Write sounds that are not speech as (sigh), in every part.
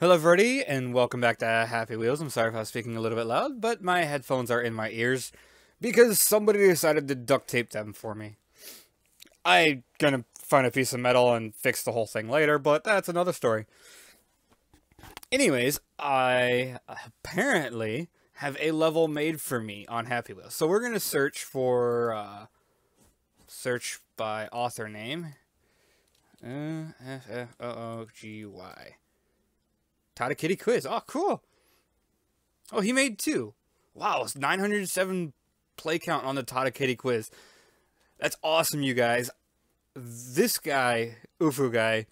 Hello everybody, and welcome back to Happy Wheels. I'm sorry if I was speaking a little bit loud, but my headphones are in my ears because somebody decided to duct tape them for me. I gonna find a piece of metal and fix the whole thing later, but that's another story. Anyways, I apparently have a level made for me on Happy Wheels. So we're gonna search for, uh, search by author name. Uh, F-F-O-O-G-Y. Tada Kitty quiz. Oh, cool. Oh, he made two. Wow, it's 907 play count on the Tada Kitty quiz. That's awesome, you guys. This guy, Ufu guy,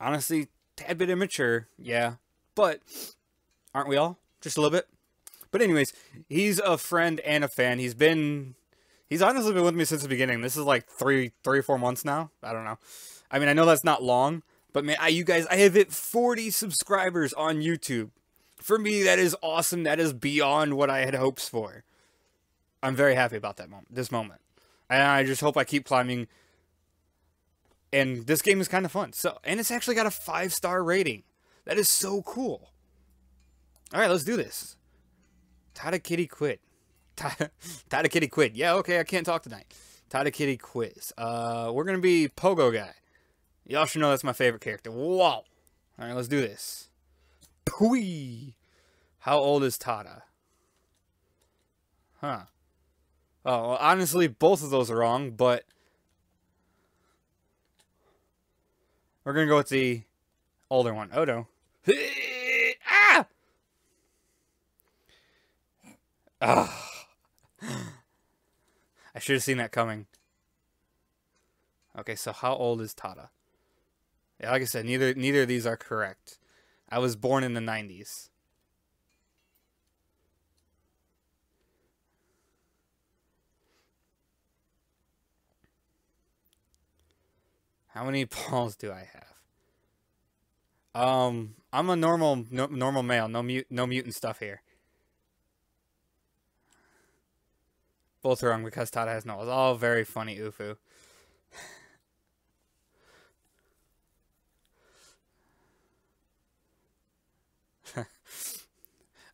honestly, tad bit immature, yeah. But aren't we all? Just a little bit. But anyways, he's a friend and a fan. He's been he's honestly been with me since the beginning. This is like three, three or four months now. I don't know. I mean, I know that's not long, but man, I, you guys, I have hit 40 subscribers on YouTube. For me, that is awesome. That is beyond what I had hopes for. I'm very happy about that moment, this moment. And I just hope I keep climbing. And this game is kind of fun. So, and it's actually got a five star rating. That is so cool. All right, let's do this. Tada Kitty quit. (laughs) Tada Kitty quit. Yeah, okay, I can't talk tonight. Tada Kitty quiz. Uh, we're gonna be Pogo guy. Y'all should know that's my favorite character. Whoa! Alright, let's do this. Pooey! How old is Tada? Huh. Oh, well, honestly, both of those are wrong, but... We're gonna go with the older one. Odo. (laughs) ah! Ah! I should have seen that coming. Okay, so how old is Tada? Like I said, neither neither of these are correct. I was born in the 90s. How many (laughs) balls do I have? Um, I'm a normal no, normal male. No mute, no mutant stuff here. Both are wrong because Tada has no. It's all very funny, Ufu.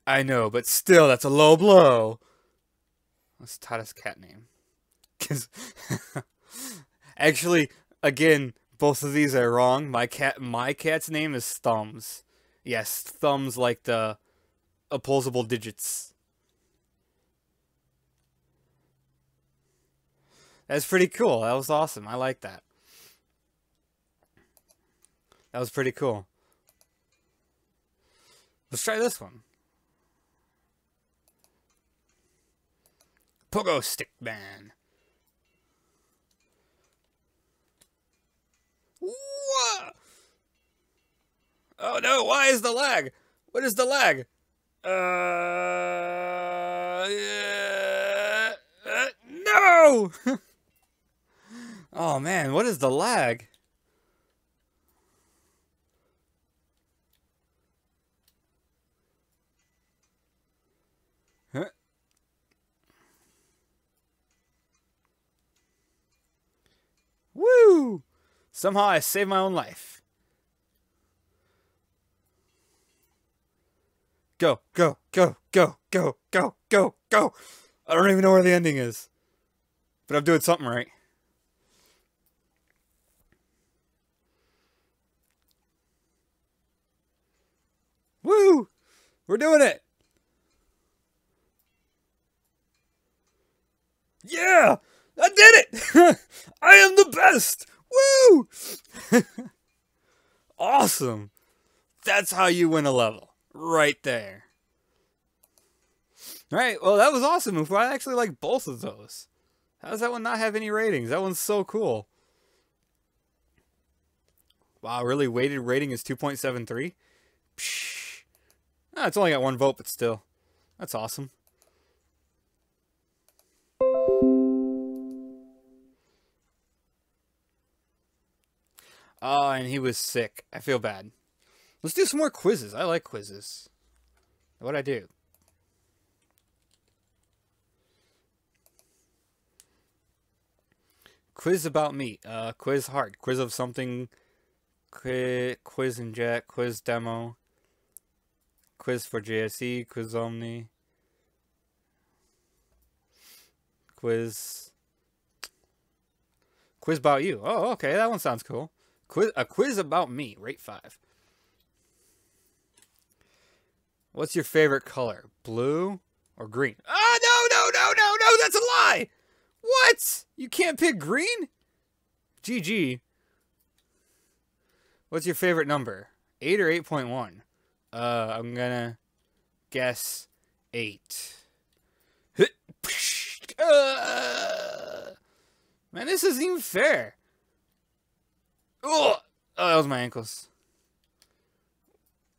I know, but still, that's a low blow. What's Tada's cat name? Cause (laughs) actually, again, both of these are wrong. My cat, my cat's name is Thumbs. Yes, thumbs like the opposable digits. That's pretty cool. That was awesome. I like that. That was pretty cool. Let's try this one. Pogo Stick Man. Oh no, why is the lag? What is the lag? Uh, yeah, uh no! (laughs) oh man, what is the lag? Woo! Somehow I saved my own life. Go, go, go, go, go, go, go, go. I don't even know where the ending is. But I'm doing something right. Woo! We're doing it! Yeah! I did it! (laughs) I am the best! Woo! (laughs) awesome. That's how you win a level. Right there. Alright, well that was awesome. I actually like both of those. How does that one not have any ratings? That one's so cool. Wow, really? Weighted rating is 2.73? Psh. Ah, it's only got one vote, but still. That's awesome. Oh, and he was sick. I feel bad. Let's do some more quizzes. I like quizzes. What'd I do? Quiz about me. Uh, quiz hard. Quiz of something Quiz, quiz and Jet, Quiz Demo, Quiz for JSE, Quiz Omni, Quiz. Quiz about you. Oh, okay, that one sounds cool. Quiz a quiz about me, rate five. What's your favorite color? Blue or green? Ah, no, no, no, no, no, that's a lie! What? You can't pick green? GG. What's your favorite number? 8 or 8.1? Uh, I'm gonna guess 8. (laughs) Uh, man, this isn't even fair. Oh, that was my ankles.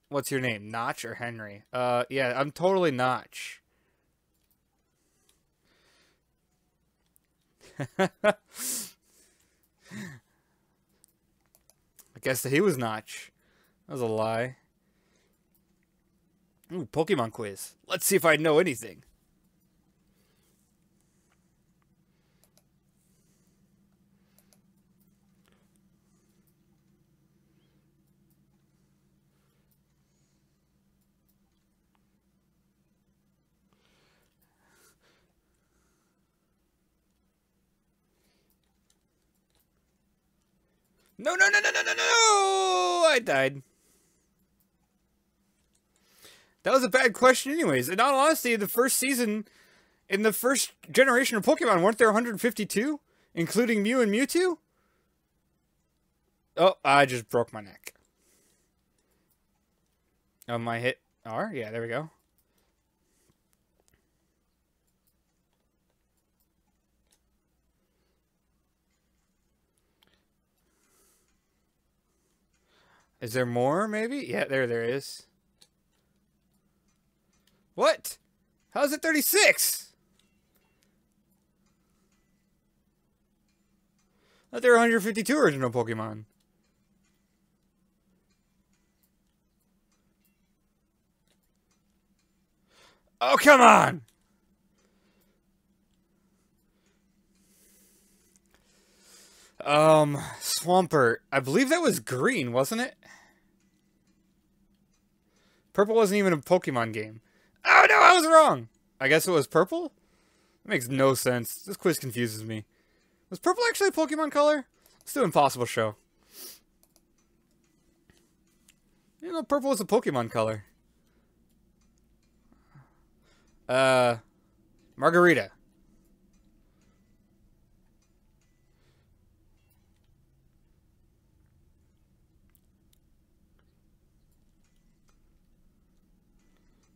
What's your name? Notch or Henry? Uh, yeah, I'm totally Notch. (laughs) I guess that he was Notch. That was a lie. Ooh, Pokemon quiz. Let's see if I know anything. No, no, no, no, no, no, no! I died. That was a bad question anyways. In all honesty, the first season, in the first generation of Pokemon, weren't there 152? Including Mew and Mewtwo? Oh, I just broke my neck. Oh, my hit R? Yeah, there we go. Is there more, maybe? Yeah, there there is. What? How's it 36? I there were 152 original Pokemon. Oh, come on! Um, Swampert. I believe that was green, wasn't it? Purple wasn't even a Pokemon game. Oh no, I was wrong. I guess it was purple? That makes no sense. This quiz confuses me. Was purple actually a Pokemon color? Let's Impossible Show. You know, purple is a Pokemon color. Uh, Margarita.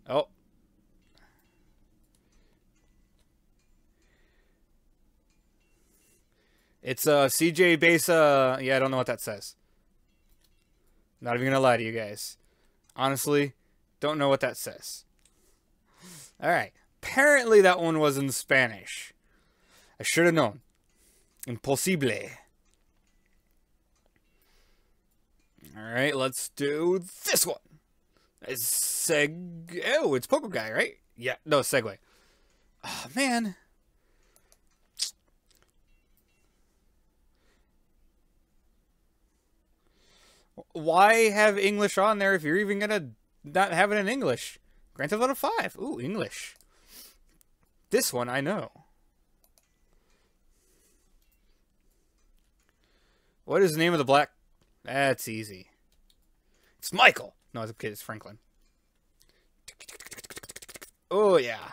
Oh. It's uh CJ base uh yeah, I don't know what that says. Not even gonna lie to you guys. Honestly, don't know what that says. Alright. Apparently that one was in Spanish. I should have known. Impossible. Alright, let's do this one. Seg. Oh, it's Poke Guy, right? Yeah, no, Segway. Oh, man. Why have English on there if you're even gonna not have it in English? Grand Theft Auto 5. Ooh, English. This one I know. What is the name of the black? That's easy. It's Michael. No, it's a kid. It's Franklin. Oh, yeah.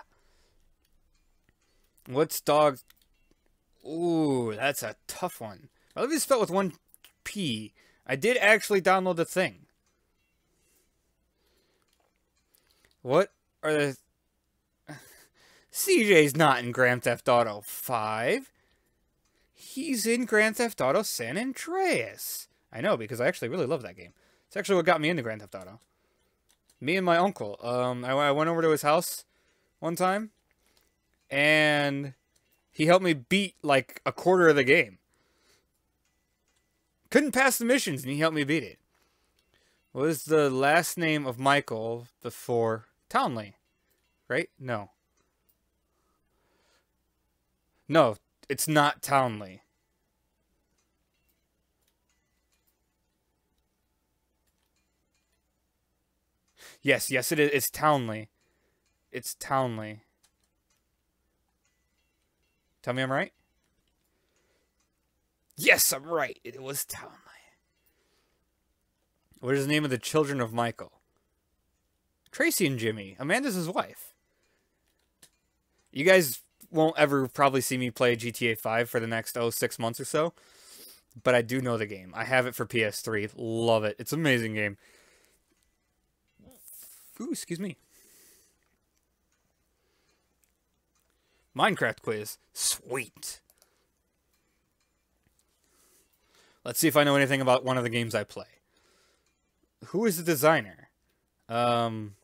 What's dog? Ooh, that's a tough one. I love you spelled with one P. I did actually download the thing. What are the... (laughs) CJ's not in Grand Theft Auto 5. He's in Grand Theft Auto San Andreas. I know, because I actually really love that game. It's actually what got me into Grand Theft Auto. Me and my uncle. Um, I, I went over to his house one time, and he helped me beat like a quarter of the game. Couldn't pass the missions, and he helped me beat it. What is the last name of Michael before Townley? Right? No. No, it's not Townley. Yes, yes, it is. It's Townley. It's Townley. Tell me I'm right? Yes, I'm right. It was Townley. What is the name of the children of Michael? Tracy and Jimmy. Amanda's his wife. You guys won't ever probably see me play GTA 5 for the next, oh, six months or so. But I do know the game. I have it for PS3. Love it. It's an amazing game. Ooh, excuse me. Minecraft quiz. Sweet. Let's see if I know anything about one of the games I play. Who is the designer? Um,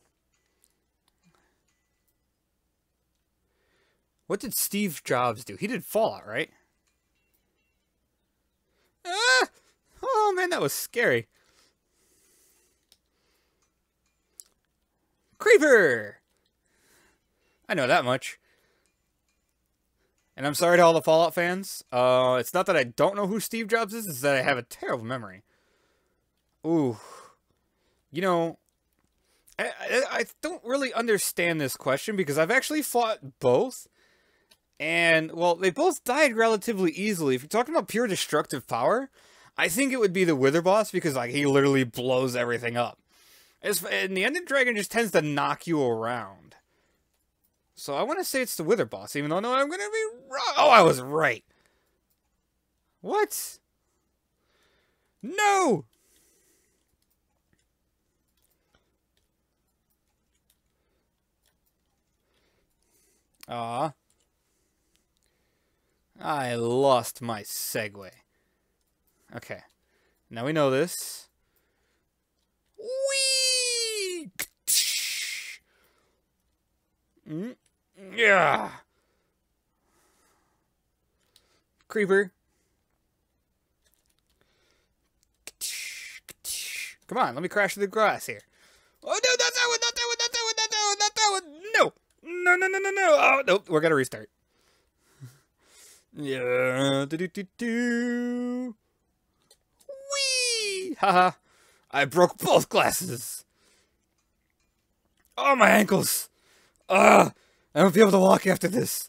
what did Steve Jobs do? He did Fallout, right? Ah! Oh man, that was scary. Creeper! I know that much. And I'm sorry to all the Fallout fans. Uh, it's not that I don't know who Steve Jobs is, it's that I have a terrible memory. Ooh. You know, I, I, I don't really understand this question because I've actually fought both. And, well, they both died relatively easily. If you're talking about pure destructive power, I think it would be the Wither boss because, like, he literally blows everything up. As, and the Ender Dragon just tends to knock you around. So I want to say it's the Wither boss, even though no, I'm going to be wrong. Oh, I was right. What? No! Ah. I lost my segue. Okay. Now we know this. Whee! Mm, yeah. Creeper. Come on, let me crash through the grass here. Oh, no, not that one, not that one, not that one, not that one, not that one. No. No, no, no, no, no. Oh, nope. We're going to restart. yeah. Do, do, do, do. Whee! Haha. I broke both glasses. Oh, my ankles. Ah, I won't be able to walk after this.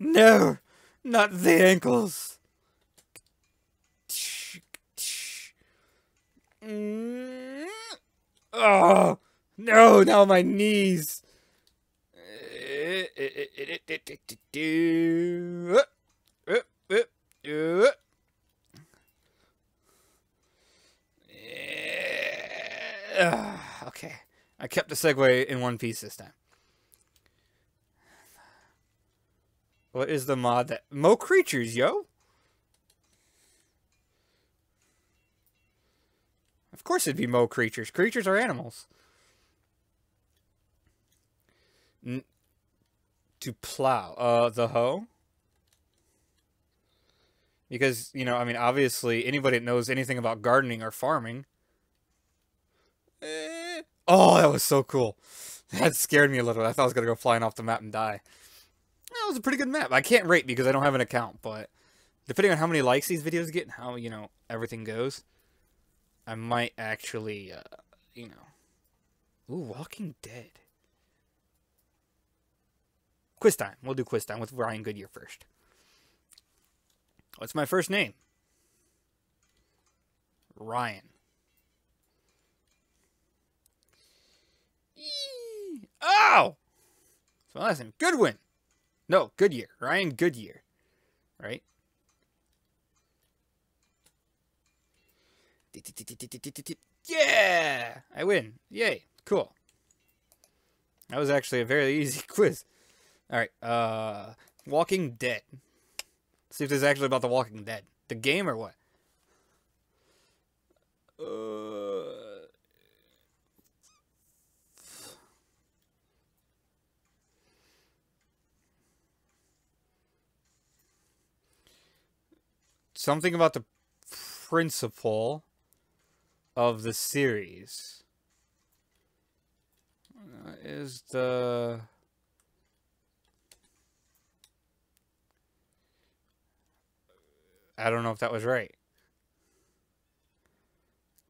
No, not the ankles. Oh, no, now my knees. Ah, okay, I kept the segue in one piece this time. What is the mod that... Mo creatures, yo! Of course it'd be Mo creatures. Creatures are animals. N to plow. Uh, the hoe? Because, you know, I mean, obviously, anybody that knows anything about gardening or farming... Eh. Oh, that was so cool. (laughs) That scared me a little. I thought I was going to go flying off the map and die. Was a pretty good map. I can't rate because I don't have an account, but depending on how many likes these videos get and how, you know, everything goes, I might actually, uh, you know. Ooh, Walking Dead. Quiz time. We'll do quiz time with Ryan Goodyear first. What's my first name? Ryan. Eee! Oh! my last name, Goodwin. No, Goodyear. Ryan Goodyear. Right? Yeah! I win. Yay. Cool. That was actually a very (laughs) easy quiz. Alright, uh... Walking Dead. Let's see if this is actually about The Walking Dead. The game or what? Uh... something about the principle of the series uh, is the I don't know if that was right.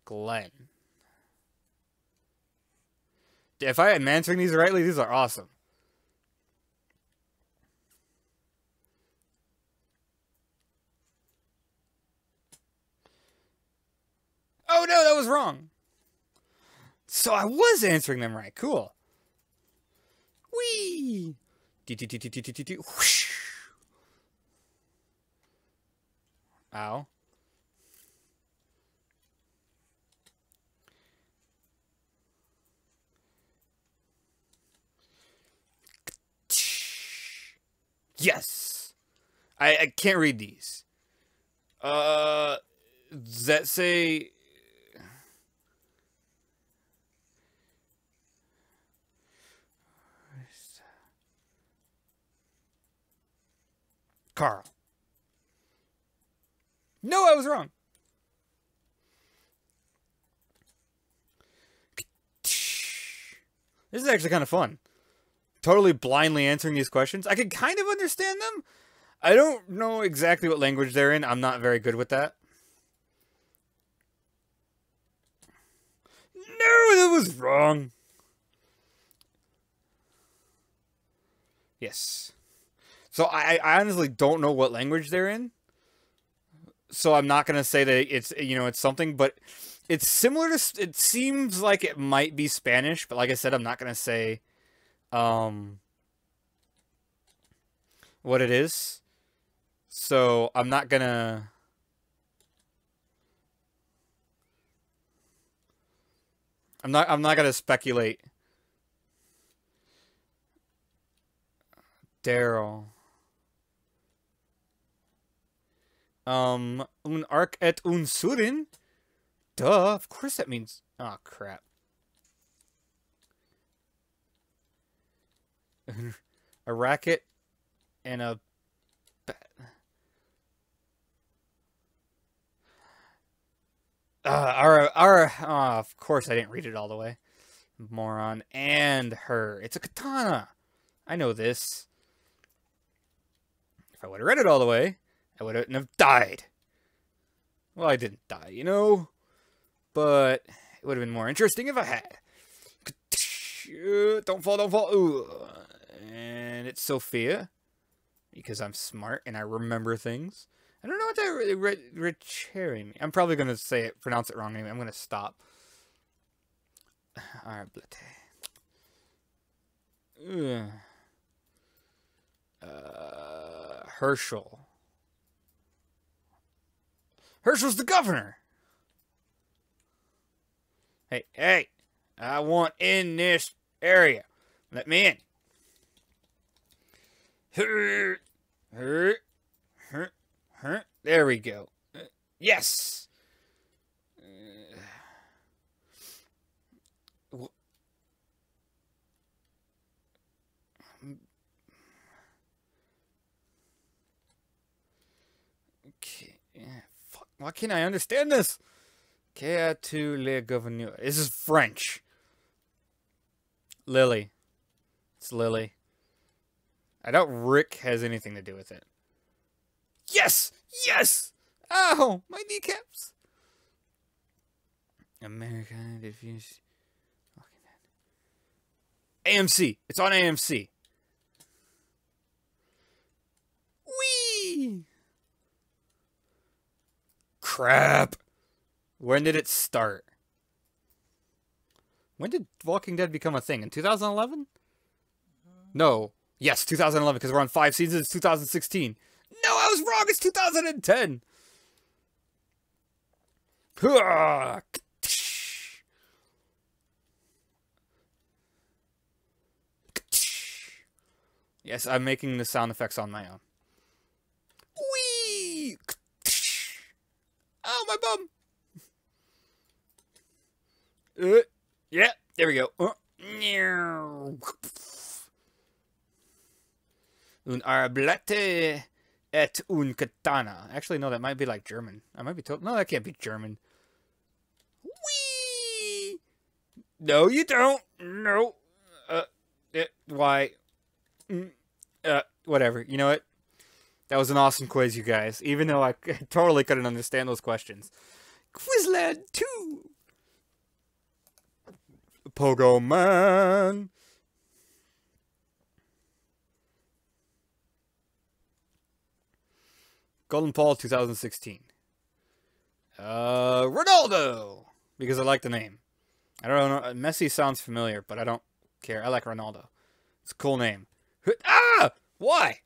Glenn. if I am answering these rightly, these are awesome. Oh no, that was wrong. So I was answering them right. Cool. Whee! Whoosh. Ow. Yes. I, I can't read these. Uh, does that say? Carl. No, I was wrong. This is actually kind of fun totally blindly answering these questions. I can kind of understand them. I don't know exactly what language they're in. I'm not very good with that. No, that was wrong. Yes. So I, I honestly don't know what language they're in. So I'm not gonna say that it's you know it's something, but it's similar to. It seems like it might be Spanish, but like I said, I'm not gonna say um, what it is. So I'm not gonna. I'm not. I'm not gonna speculate. Daryl. Um, un arc et un surin. Duh. Of course that means. Oh crap. (laughs) a racket, and a. Uh, our, our, oh, of course I didn't read it all the way. Moron. And her. It's a katana. I know this. If I would have read it all the way, I wouldn't have died. Well, I didn't die, you know? But it would have been more interesting if I had. Don't fall, don't fall. Ooh and it's Sophia because I'm smart and I remember things. I don't know what that re- re- I'm probably gonna say it, pronounce it wrong anyway. I'm gonna stop. (sighs) Arblete. Uh, Hershel. Hershel's the governor. Hey, hey, I want in this area. Let me in. There we go. Yes. Okay. Why can't I understand this? Que tu le gouverneur? This is French. Lily. It's Lily. I doubt Rick has anything to do with it. Yes! Yes! Oh, my kneecaps! American diffuse. AMC. It's on AMC. Wee! Crap. When did it start? When did Walking Dead become a thing? In 2011? No. Yes, 2011, because we're on five seasons. 2016. No, I was wrong. It's 2010. Yes, I'm making the sound effects on my own. Wee! Oh, my bum! Uh, yeah, there we go. Uh, un arblete et un katana. Actually, no, that might be like German. I might be told. No, that can't be German. Wee. No, you don't. No. Uh, it, why? Mm, uh, whatever. You know what? That was an awesome quiz, you guys. Even though I (laughs) totally couldn't understand those questions. Quizland 2! Pogo Man. Golden Paul 2016. Uh, Ronaldo! Because I like the name. I don't know. Messi sounds familiar, but I don't care. I like Ronaldo. It's a cool name. Ah! Why?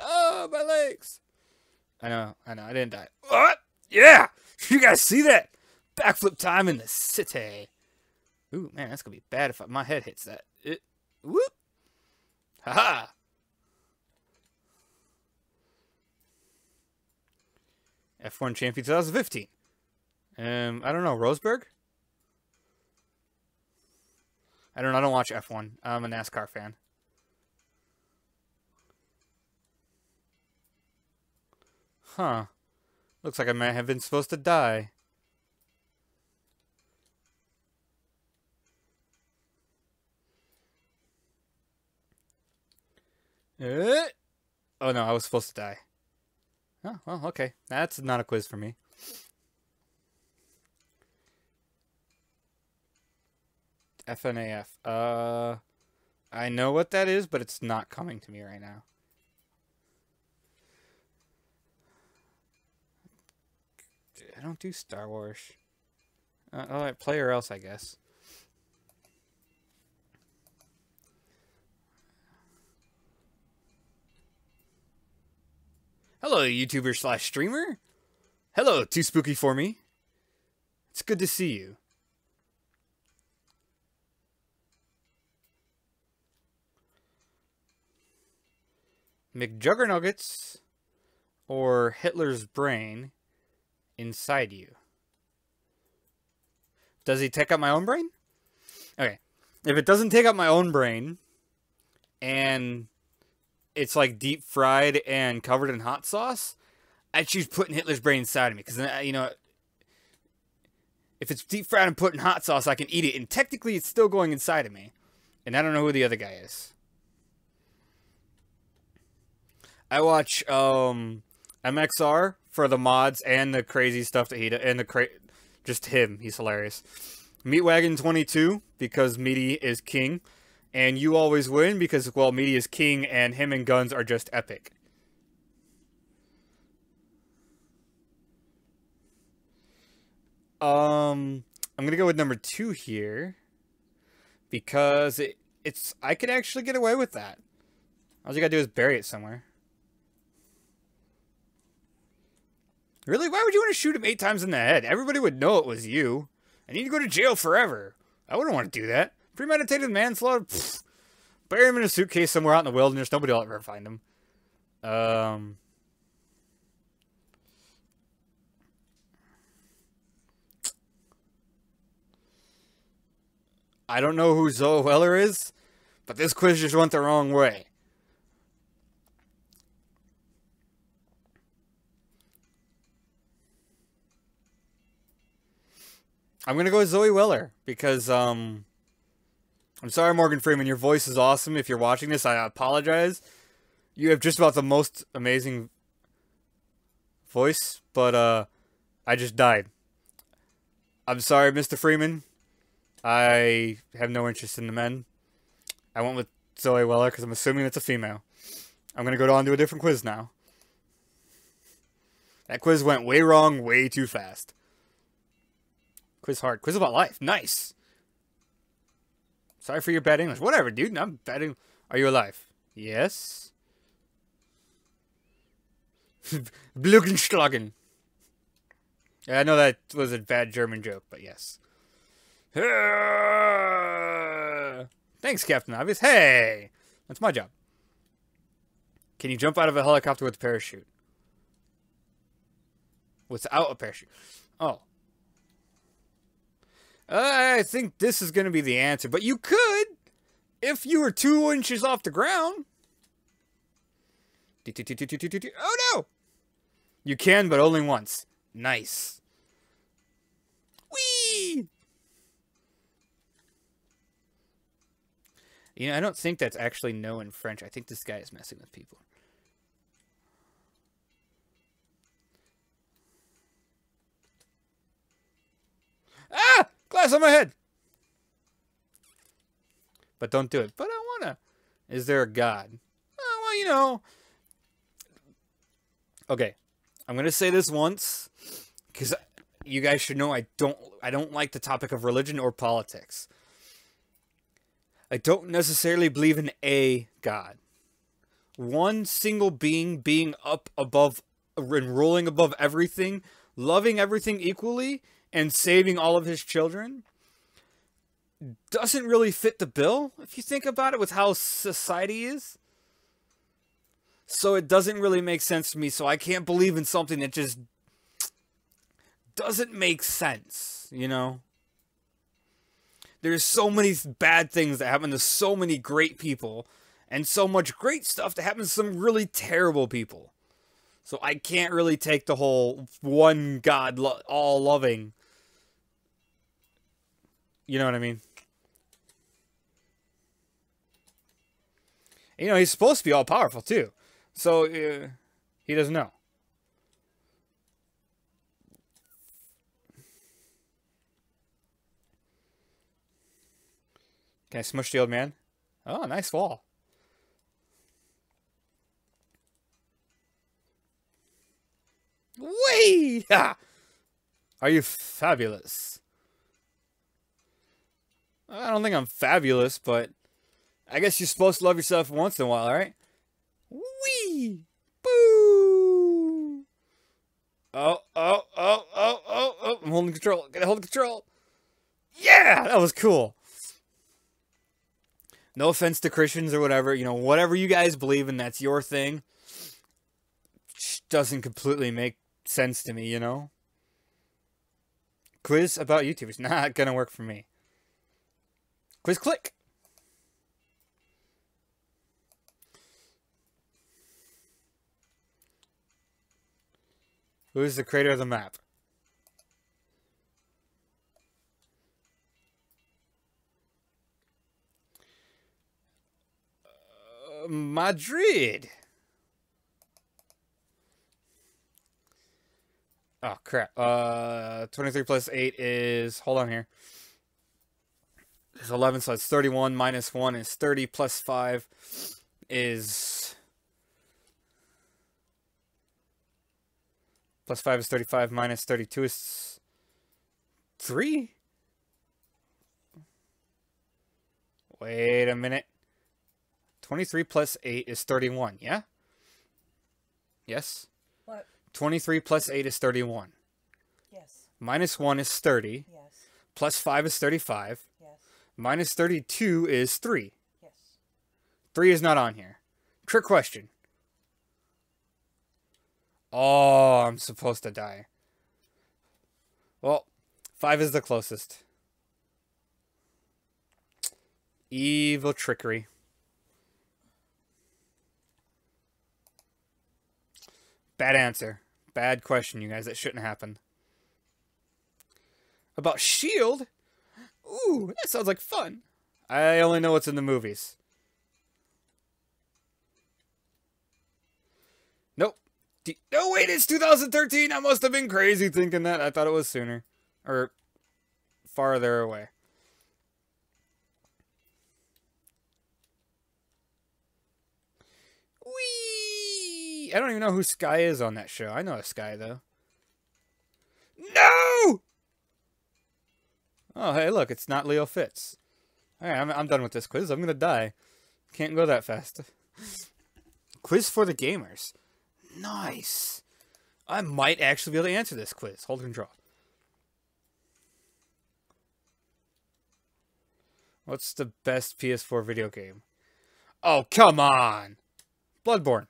Oh, my legs. I know, I know, I didn't die. What? Yeah! You guys see that? Backflip time in the city. Ooh, man, that's gonna be bad if my head hits that. It, whoop! Haha! F1 champion 2015. Um, I don't know, Rosberg? I don't know, I don't watch F1. I'm a NASCAR fan. Huh. Looks like I might have been supposed to die. Eh? Oh no, I was supposed to die. Oh, well, okay. That's not a quiz for me. FNAF. Uh, I know what that is, but it's not coming to me right now. I don't do Star Wars. Uh, oh, I play or else, I guess. Hello, YouTuber slash streamer. Hello, too spooky for me. It's good to see you. McJuggernuggets or Hitler's brain inside you. Does he take up my own brain? Okay. If it doesn't take up my own brain and it's like deep fried and covered in hot sauce, I choose putting Hitler's brain inside of me because you know if it's deep fried and put in hot sauce, I can eat it, and technically it's still going inside of me. And I don't know who the other guy is. I watch um, MXR for the mods and the crazy stuff that he does, and the cra- just him. He's hilarious. Meatwagon 22 because Meaty is king, and you always win because well Meaty is king and him and Guns are just epic. Um, I'm gonna go with number two here because it, it's I could actually get away with that. All you gotta do is bury it somewhere. Really? Why would you want to shoot him eight times in the head? Everybody would know it was you. I need to go to jail forever. I wouldn't want to do that. Premeditated manslaughter? Pfft. Bury him in a suitcase somewhere out in the wilderness. Nobody will ever find him. Um... I don't know who Zoe Weller is, but this quiz just went the wrong way. I'm gonna go with Zoe Weller because um I'm sorry Morgan Freeman, your voice is awesome. If you're watching this, I apologize. You have just about the most amazing voice, but uh I just died. I'm sorry, Mr. Freeman. I have no interest in the men. I went with Zoe Weller because I'm assuming it's a female. I'm to go on to a different quiz now. That quiz went way wrong, way too fast. Quiz hard. Quiz about life. Nice. Sorry for your bad English. Whatever, dude. I'm bad. Are you alive? Yes. (laughs) Blukenschlagen. Yeah, I know that was a bad German joke, but yes. (sighs) Thanks, Captain Obvious. Hey! That's my job. Can you jump out of a helicopter with a parachute? Without a parachute. Oh. I think this is going to be the answer, but you could if you were two inches off the ground. Oh no! You can, but only once. Nice. Whee! You know, I don't think that's actually no in French. I think this guy is messing with people. Ah! Glass on my head! But don't do it. But I wanna. Is there a God? Oh, well, you know. Okay. I'm gonna say this once. Because you guys should know I don't I don't like the topic of religion or politics. I don't necessarily believe in a God. One single being being up above and ruling above everything, loving everything equally, and saving all of his children doesn't really fit the bill if you think about it with how society is. So it doesn't really make sense to me. So I can't believe in something that just doesn't make sense, you know? There's so many bad things that happen to so many great people, and so much great stuff that happens to some really terrible people. So I can't really take the whole one God lo all loving. You know what I mean? You know, he's supposed to be all powerful too. So uh, he doesn't know. Can I smush the old man? Oh, nice fall. Whee! Are you fabulous? I don't think I'm fabulous, but I guess you're supposed to love yourself once in a while, right? Wee! Boo! Oh, oh, oh, oh, oh, oh. I'm holding control. Gotta hold control. Yeah! That was cool. No offense to Christians or whatever. You know, whatever you guys believe in, that's your thing. Doesn't completely make sense to me, you know? Quiz about YouTubers. (laughs) Not gonna work for me. Quiz click. Who is the creator of the map? Uh, Madrid. Oh, crap. Uh, 23 plus 8 is... Hold on here. It's 11, so it's 31 minus 1 is 30 plus 5 is... Plus 5 is 35 minus 32 is... 3? Wait a minute. 23 plus 8 is 31, yeah? Yes? What? 23 plus 8 is 31. Yes. Minus 1 is 30. Yes. Plus 5 is 35. Minus 32 is 3. Yes. 3 is not on here. Trick question. Oh, I'm supposed to die. Well, 5 is the closest. Evil trickery. Bad answer. Bad question, you guys. That shouldn't happen. About S.H.I.E.L.D.? Ooh, that sounds like fun. I only know what's in the movies. Nope. No, wait, it's 2013. I must have been crazy thinking that. I thought it was sooner. Or farther away. Whee! I don't even know who Skye is on that show. I know a Sky, though. No! Oh, hey, look, it's not Leo Fitz. Alright, I'm, I'm done with this quiz. I'm gonna die. Can't go that fast. quiz for the gamers. Nice. I might actually be able to answer this quiz. Hold control. What's the best PS4 video game? Oh, come on! Bloodborne.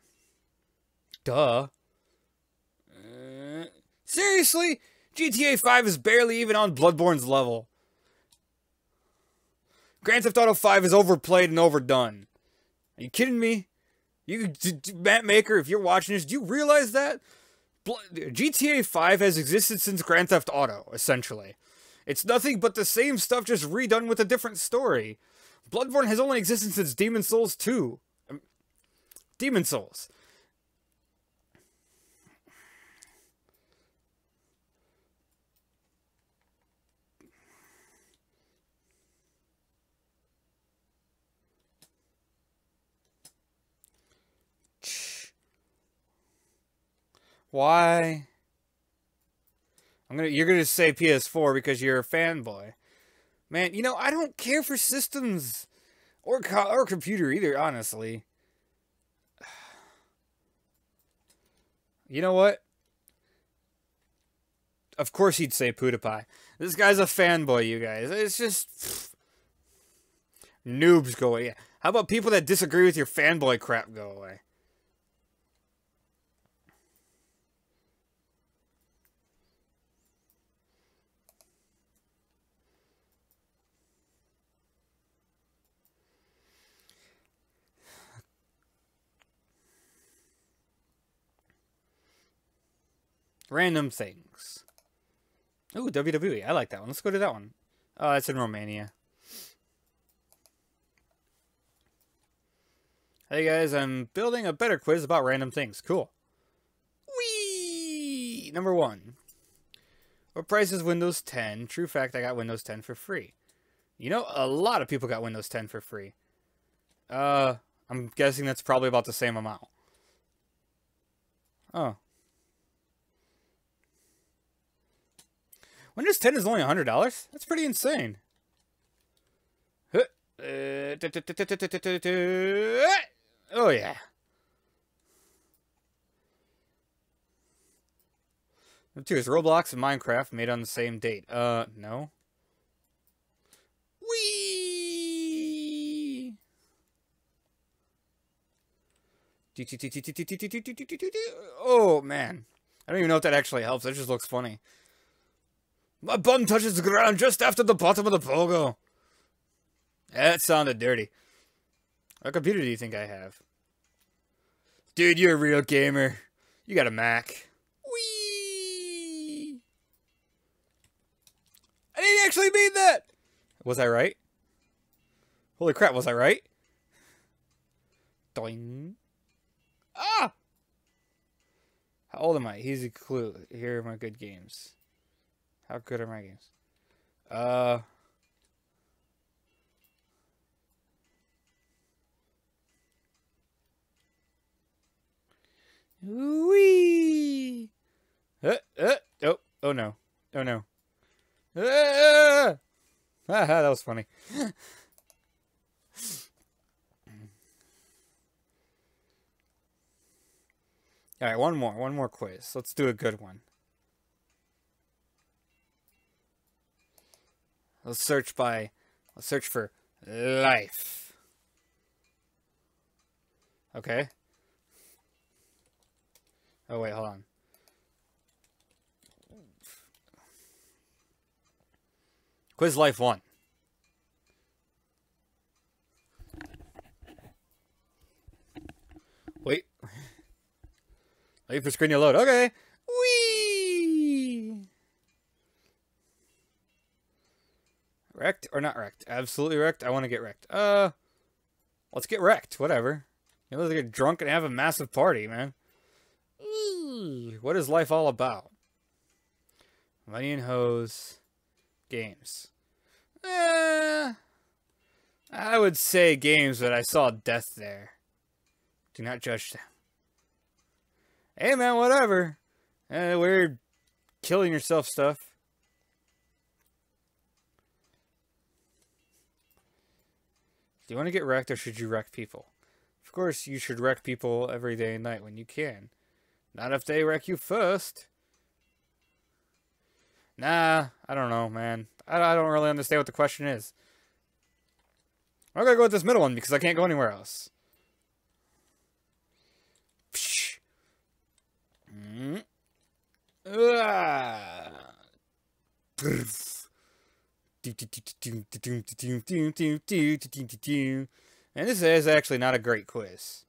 Duh. Uh, seriously? GTA 5 is barely even on Bloodborne's level. Grand Theft Auto 5 is overplayed and overdone. Are you kidding me? You, Matt Maker, if you're watching this, do you realize that? GTA 5 has existed since Grand Theft Auto, essentially. It's nothing but the same stuff just redone with a different story. Bloodborne has only existed since Demon Souls 2. Um, Demon Souls. Why? I'm gonna. You're gonna say PS4 because you're a fanboy. Man, you know I don't care for systems or co- or computer either. Honestly. (sighs) You know what? Of course he'd say PewDiePie. This guy's a fanboy, you guys. It's just pfft. (sighs) noobs go away. How about people that disagree with your fanboy crap go away? Random things. Ooh, WWE. I like that one. Let's go to that one. Oh, it's in Romania. Hey guys, I'm building a better quiz about random things. Cool. Whee! Number one. What price is Windows 10? True fact, I got Windows 10 for free. You know, a lot of people got Windows 10 for free. Uh, I'm guessing that's probably about the same amount. Oh. Windows 10 is only $100? That's pretty insane. Oh, yeah. Two is Roblox and Minecraft made on the same date. Uh, no. Wee. Oh man, I don't even know if that actually helps. That just looks funny. My bum touches the ground just after the bottom of the pogo. That sounded dirty. What computer do you think I have? Dude, you're a real gamer. You got a Mac. Whee! I didn't actually mean that! Was I right? Holy crap, was I right? Doing. Ah! How old am I? Here's a clue. Here are my good games. How good are my games? Uh. Wee. Uh, uh, oh, oh no. Oh no. Ah! (laughs) That was funny. (laughs) All right, one more, one more quiz. Let's do a good one. Let's search by, let's search for life. Okay. Oh wait, hold on. Quiz Life 1. Wait. (laughs) Wait for screen to load. Okay. Whee! Wrecked or not wrecked? Absolutely wrecked. I want to get wrecked. Uh, let's get wrecked. Whatever. You know, let's get drunk and have a massive party, man. What is life all about? Money and hoes. Games. Eh, I would say games, but I saw death there. Do not judge them. Hey man, whatever. Eh, weird killing yourself stuff. Do you want to get wrecked or should you wreck people? Of course, you should wreck people every day and night when you can. Not if they wreck you first. Nah, I don't know, man. I, I don't really understand what the question is. I'm gonna go with this middle one because I can't go anywhere else. Psh. Mm. Ah. And this is actually not a great quiz.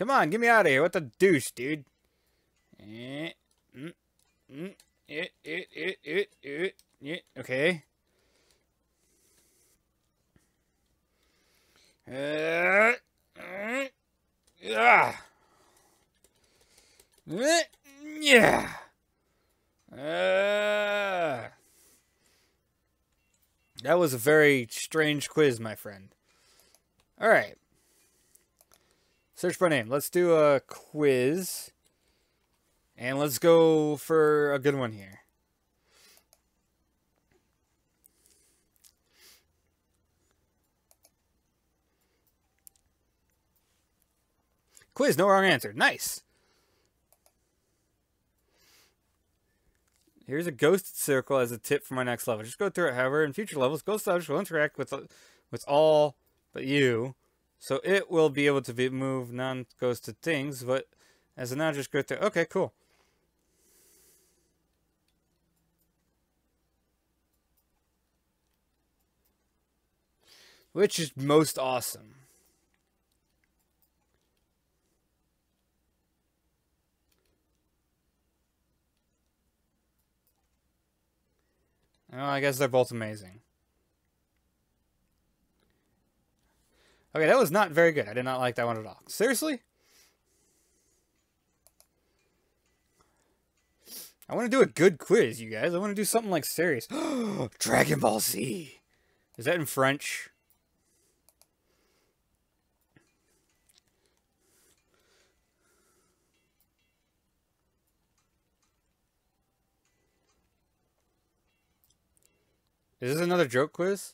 Come on, get me out of here. What the deuce, dude? Eh, mm, Mm, it, it. Okay. Uh, uh. Uh, yeah. Uh, that was a very strange quiz, my friend. All right. Search by name. Let's do a quiz. And let's go for a good one here. Quiz, no wrong answer. Nice. Here's a ghost circle as a tip for my next level. Just go through it. However, in future levels, ghost objects will interact with with all but you, so it will be able to be move non-ghosted things. But as just go through. Okay, cool. Which is most awesome. Well, I guess they're both amazing. Okay, that was not very good. I did not like that one at all. Seriously? I want to do a good quiz, you guys. I want to do something like serious. (gasps) Dragon Ball Z. Is that in French? Is this another joke quiz?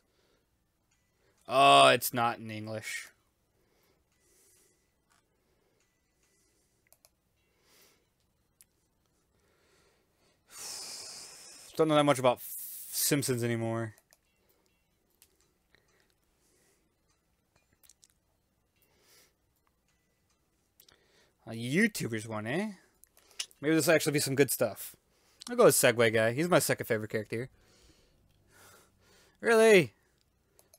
Oh, it's not in English. Don't know that much about Simpsons anymore. A YouTuber's one, eh? Maybe this will actually be some good stuff. I'll go with Segway Guy. He's my second favorite character. Really?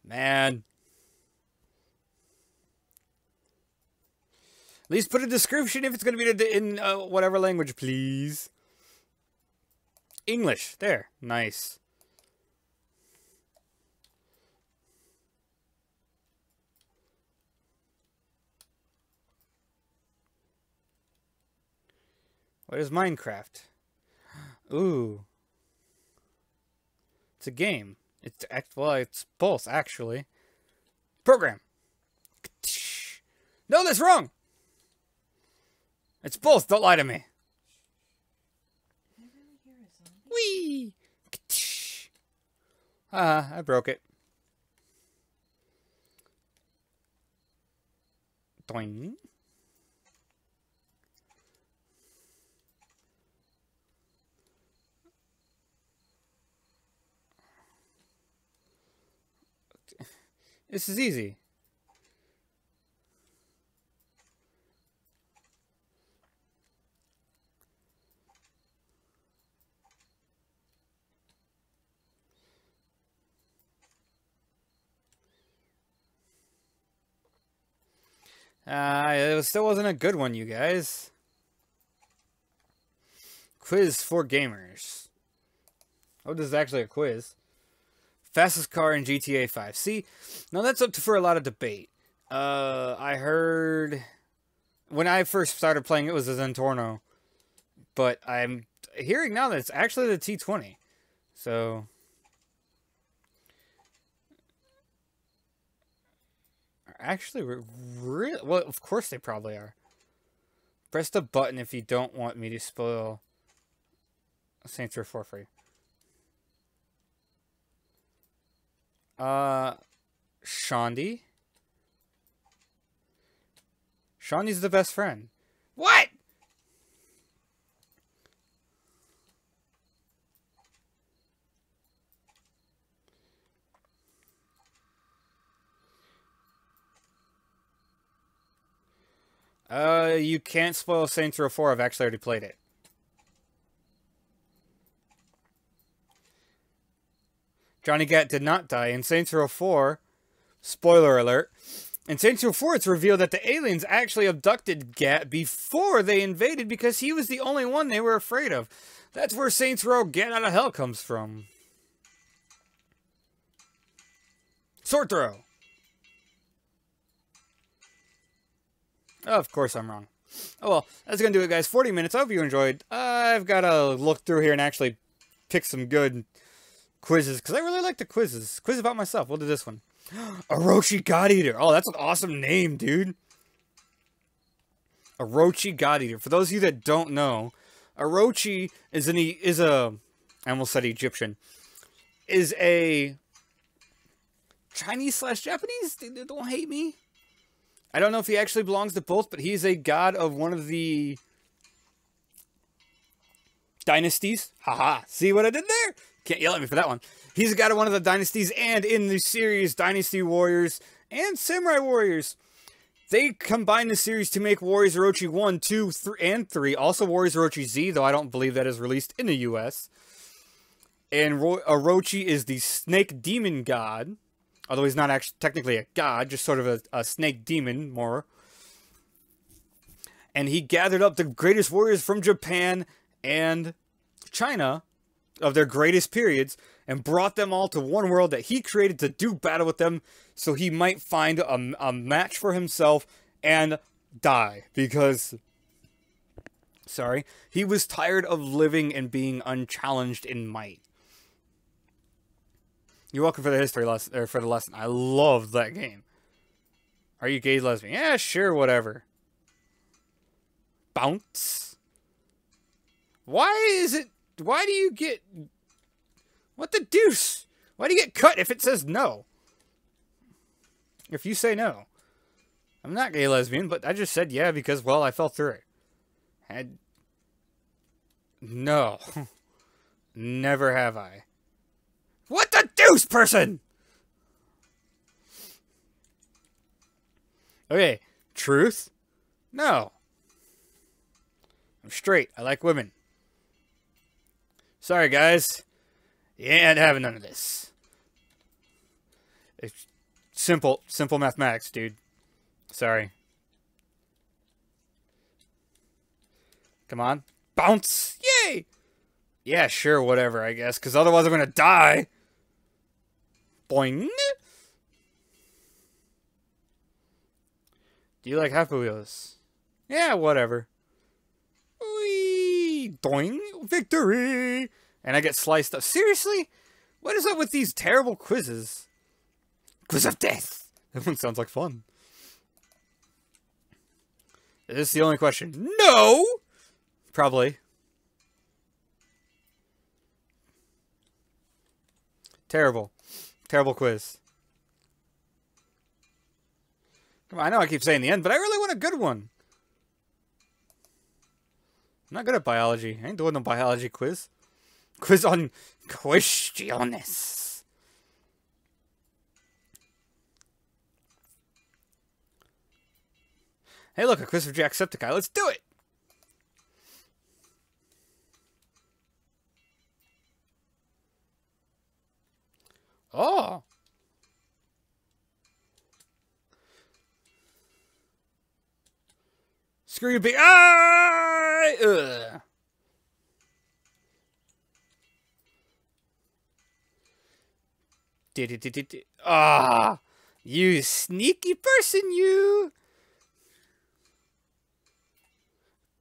Man. At least put a description if it's going to be in uh, whatever language, please. English. There. Nice. What is Minecraft? (gasps) Ooh. It's a game. It's well, it's both actually. Program. No, that's wrong. It's both. Don't lie to me. Wee. Ah, I broke it. Doing. This is easy. Uh, it still wasn't a good one, you guys. Quiz for gamers. Oh, this is actually a quiz. Fastest car in GTA 5. See, now that's up to, for a lot of debate. Uh, I heard when I first started playing it was a Zentorno, but I'm hearing now that it's actually the T20. So actually really well, of course they probably are. Press the button if you don't want me to spoil Saints Row 4 for you. Uh, Shaundi. Shaundi's the best friend. What? Uh, you can't spoil Saints Row 4. I've actually already played it. Johnny Gat did not die. In Saints Row 4, spoiler alert, In Saints Row 4, it's revealed that the aliens actually abducted Gat before they invaded because he was the only one they were afraid of. That's where Saints Row Gat Out of Hell comes from. Sword throw. Of course I'm wrong. Oh well, that's gonna do it, guys. 40 minutes. I hope you enjoyed. I've got to look through here and actually pick some good quizzes because I really like the quizzes. Quiz about myself. We'll do this one. (gasps) Orochi God Eater. Oh, that's an awesome name, dude. Orochi God Eater. For those of you that don't know, Orochi is an is a I almost said Egyptian. Is a Chinese slash Japanese. Don't hate me. I don't know if he actually belongs to both, but he's a god of one of the dynasties. Haha. See what I did there? Can't yell at me for that one. He's of one of the dynasties, and in the series Dynasty Warriors and Samurai Warriors, they combined the series to make Warriors Orochi 1, 2, 3, and 3. Also Warriors Orochi Z, though I don't believe that is released in the US. And Orochi is the snake demon god although he's not actually technically a god, just sort of a, a snake demon more. And he gathered up the greatest warriors from Japan and China of their greatest periods and brought them all to one world that he created to do battle with them so he might find a, a match for himself and die because sorry he was tired of living and being unchallenged in might you're welcome for the history lesson, or for the lesson. I love that game. Are you gay, lesbian? Yeah, sure, whatever. Bounce. Why is it? Why do you get? What the deuce? Why do you get cut if it says no? If you say no, I'm not gay, lesbian, but I just said yeah because well, I fell through it. Had no, (laughs) never have I. What the deuce, person? Okay, truth? No. I'm straight. I like women. Sorry, guys. You ain't having none of this. It's simple, simple mathematics, dude. Sorry. Come on. Bounce! Yay! Yeah, sure, whatever, I guess, because otherwise I'm going to die. Boing. Do you like Happy Wheels? Yeah, whatever. Doing! Victory! And I get sliced up. Seriously? What is up with these terrible quizzes? Quiz of death! (laughs) That one sounds like fun. Is this the only question? No! Probably. Terrible. Terrible quiz. Come on, I know I keep saying the end, but I really want a good one. I'm not good at biology. I ain't doing no biology quiz. Quiz on questiones. Hey, look, a quiz for Jacksepticeye. Let's do it! Oh. Screw you, big. Ah! Ugh. Ah, you sneaky person, you.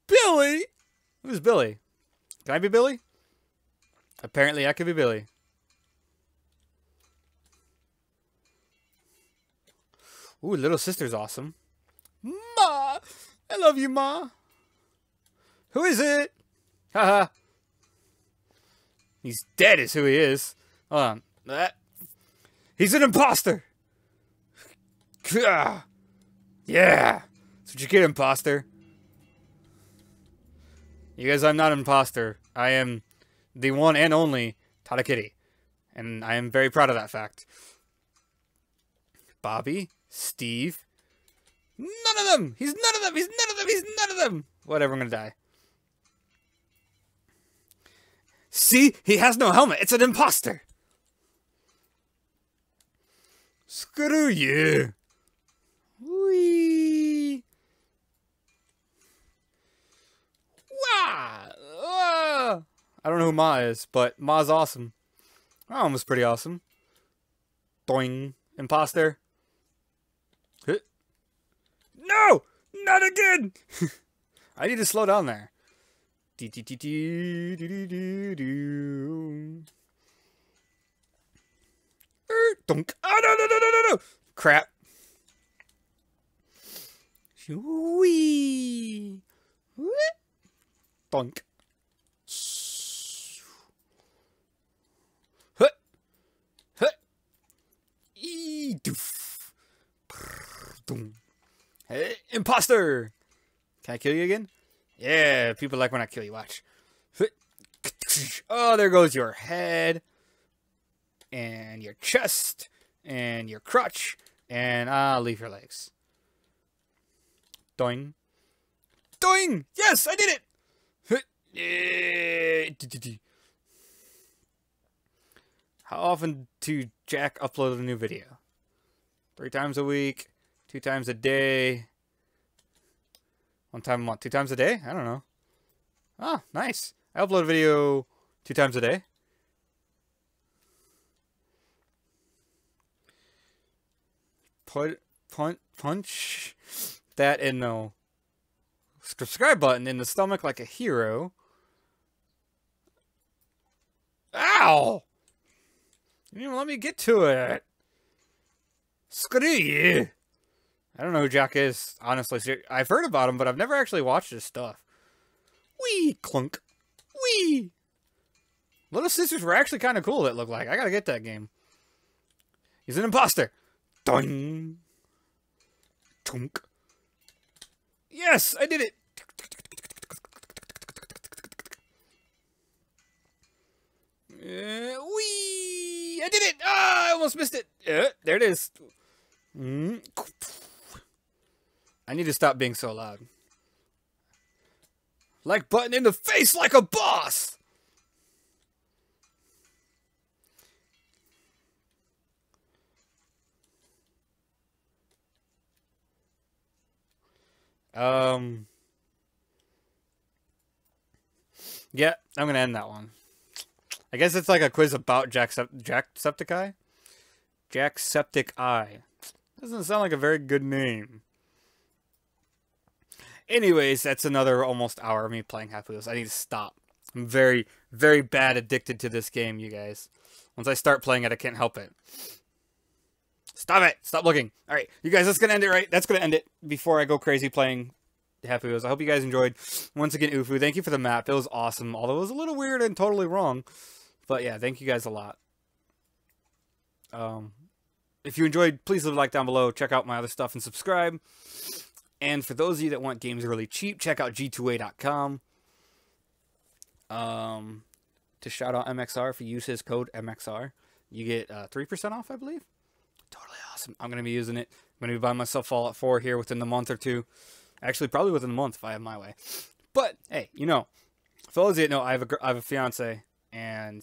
Billy. Who's Billy? Can I be Billy? Apparently, I could be Billy. Ooh, little sister's awesome. I love you, Ma. Who is it? Haha. He's dead is who he is. Hold on. That. He's an imposter. Yeah. That's what you get, imposter. You guys, I'm not an imposter. I am the one and only Tadakitty. And I am very proud of that fact. Bobby? Steve. None of them! He's none of them! He's none of them! He's none of them! Whatever, I'm gonna die. See? He has no helmet. It's an imposter. Screw you. Wee. Wah! Ah! I don't know who Ma is, but Ma's awesome. One was pretty awesome. Doing. Imposter. No! Not again! (laughs) I need to slow down there. Dee Er. Oh, no, no, no, no, no, no! Crap. Wee. Dunk. Hut. Hut. Ee, doof. Dum. Hey, imposter! Can I kill you again? Yeah, people like when I kill you. Watch. (laughs) Oh, there goes your head. And your chest. And your crutch. And I'll leave your legs. Doing. Doing! Yes, I did it! (laughs) How often do Jack upload a new video? Three times a week, two times a day, one time a month, two times a day? I don't know. Oh, nice. I upload a video two times a day. Put punch punch that in the subscribe button in the stomach like a hero. Ow! You didn't even let me get to it. Screw you. I don't know who Jack is, honestly. I've heard about him, but I've never actually watched his stuff. Wee! Clunk. Wee! Little Sisters were actually kind of cool, it looked like. I gotta get that game. He's an imposter. Doing. Tunk. Yes, I did it. Uh, wee! I did it! Ah, I almost missed it. Uh, there it is. Mm. I need to stop being so loud. Like button in the face like a boss! Um. Yeah, I'm gonna end that one. I guess it's like a quiz about Jack Jacksepticeye. Jacksepticeye. Doesn't sound like a very good name. Anyways, that's another almost hour of me playing Happy Wheels. I need to stop. I'm very, very bad addicted to this game, you guys. Once I start playing it, I can't help it. Stop it! Stop looking. All right, you guys, that's gonna end it right. That's gonna end it before I go crazy playing Happy Wheels. I hope you guys enjoyed. Once again, Ufu, thank you for the map. It was awesome, although it was a little weird and totally wrong. But yeah, thank you guys a lot. Um, if you enjoyed, please leave a like down below. Check out my other stuff and subscribe. And for those of you that want games really cheap, check out g2a.com. Um, to shout out MXR, if you use his code MXR, you get uh, 3% off, I believe. Totally awesome. I'm going to be using it. I'm going to be buying myself Fallout 4 here within the month or two. Actually, probably within the month if I have my way. But, hey, you know, for those of you that know, I have a, I have a fiance, and